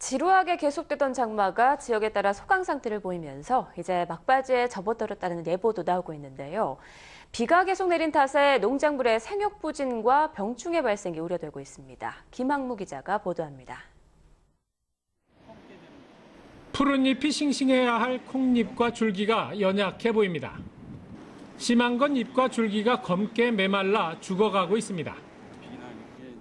지루하게 계속되던 장마가 지역에 따라 소강 상태를 보이면서 이제 막바지에 접어들었다는 예보도 나오고 있는데요. 비가 계속 내린 탓에 농작물의 생육 부진과 병충해 발생이 우려되고 있습니다. 김학무 기자가 보도합니다. 푸른 잎이 싱싱해야 할 콩잎과 줄기가 연약해 보입니다. 심한 건 잎과 줄기가 검게 메말라 죽어가고 있습니다.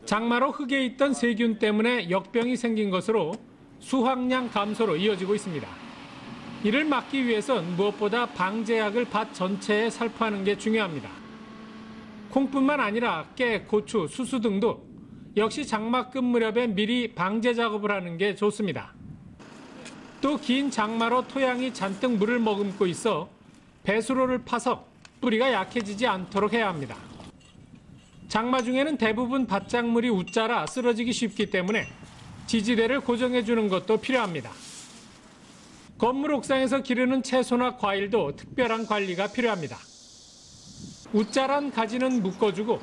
장마로 흙에 있던 세균 때문에 역병이 생긴 것으로 수확량 감소로 이어지고 있습니다. 이를 막기 위해선 무엇보다 방제약을 밭 전체에 살포하는 게 중요합니다. 콩뿐만 아니라 깨, 고추, 수수 등도 역시 장마 끝 무렵에 미리 방제 작업을 하는 게 좋습니다. 또 긴 장마로 토양이 잔뜩 물을 머금고 있어 배수로를 파서 뿌리가 약해지지 않도록 해야 합니다. 장마 중에는 대부분 밭작물이 웃자라 쓰러지기 쉽기 때문에 지지대를 고정해 주는 것도 필요합니다. 건물 옥상에서 기르는 채소나 과일도 특별한 관리가 필요합니다. 웃자란 가지는 묶어주고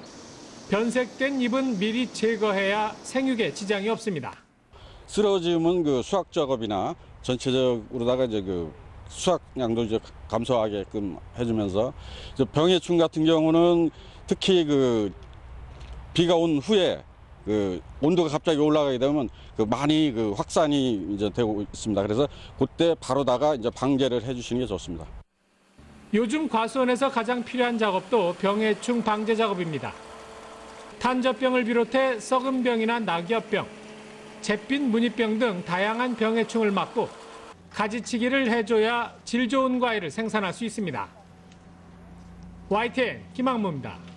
변색된 잎은 미리 제거해야 생육에 지장이 없습니다. 쓰러지면 그 수확 작업이나 전체적으로다가 이제 그 수확량도 이제 감소하게끔 해주면서 병해충 같은 경우는 특히 그 비가 온 후에 그 온도가 갑자기 올라가게 되면 그 많이 그 확산이 이제 되고 있습니다. 그래서 그때 바로다가 이제 방제를 해주시는 게 좋습니다. 요즘 과수원에서 가장 필요한 작업도 병해충 방제 작업입니다. 탄저병을 비롯해 썩은 병이나 낙엽병, 잿빛 무늬병 등 다양한 병해충을 막고 가지치기를 해줘야 질 좋은 과일을 생산할 수 있습니다. YTN 김학무입니다.